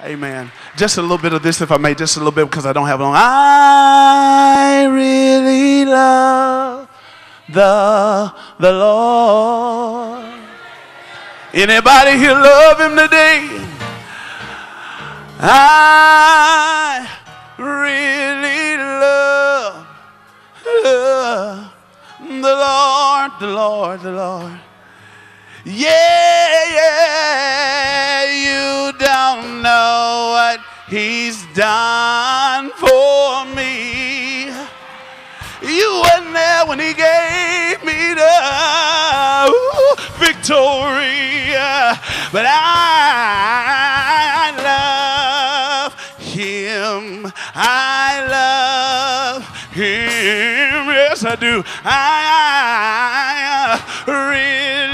Amen. Just a little bit of this, if I may, just a little bit because I don't have long. I really love the, the Lord. Anybody here love him today? I really love, love the Lord, the Lord, the Lord. Yeah, yeah, he's done for me. You weren't there when he gave me the victory, but I love him. I love him. Yes, I do. I really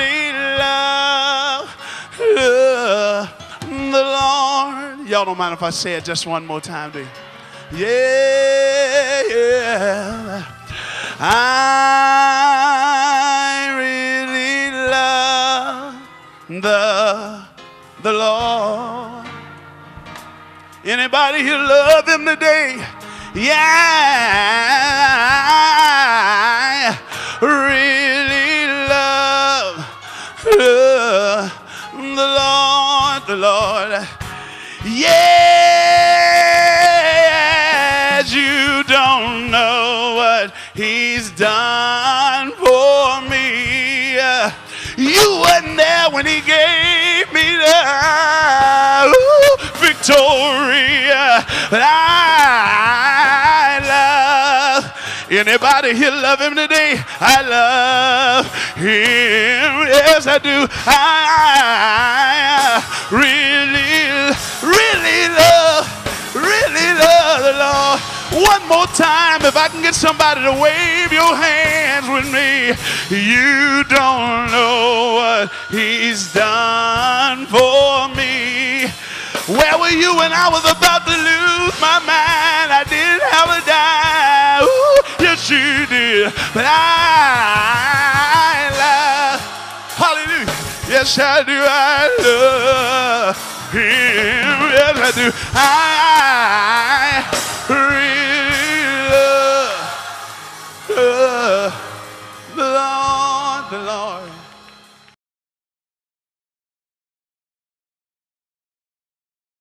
Y'all don't mind if I say it just one more time, do you? Yeah, yeah. I really love the, the Lord. Anybody here love him today? Yeah, I really love, love the Lord, the Lord. Yes, you don't know what he's done for me. You wasn't there when he gave me the victory. But I love anybody here love him today. I love him. Yes, I do. I really, One more time, if I can get somebody to wave your hands with me. You don't know what he's done for me. Where were you when I was about to lose my mind? I didn't have a dime. Ooh, yes, you did. But I love, hallelujah. Yes, I do. I love him. Yes, I do. I